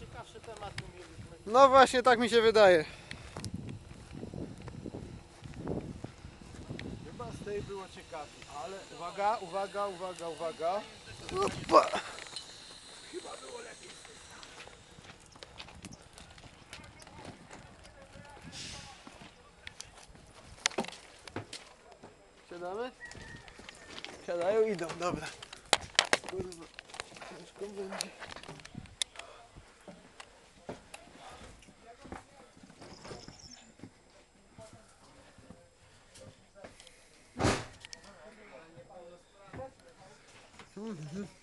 ciekawsze tematy mieliśmy. No właśnie tak mi się wydaje. Chyba z tej było ciekawie, ale uwaga, uwaga, uwaga, uwaga. Opa. Siadamy? Siadają, idą, dobra. Kurwa, ciężko będzie. Mm-hmm.